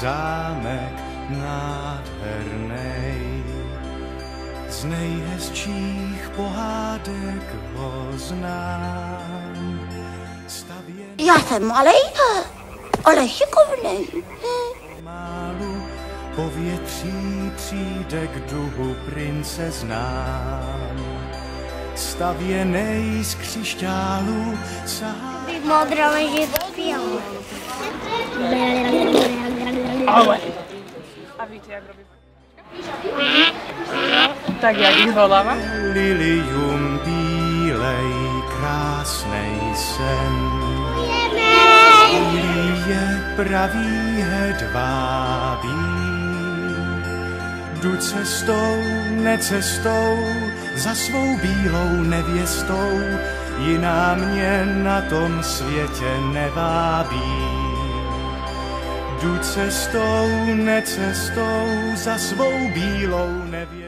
zámek nádherný. Z nejhezčích pohádek ho znám. Stavěn... Já jsem malej, ale šikovnej. Málu povětří přijde k duhu prince znám. stavěnej z křišťálu sám. Modrou živkou. Ale. A víte, jak robí Tak jak ich voláva? lilium bílej, krásnej sen. je pravý hedvábí. Jdu cestou, necestou, za svou bílou nevěstou, jiná mě na tom světě nevábí. Jdu cestou, necestou, za svou bílou nevěstou.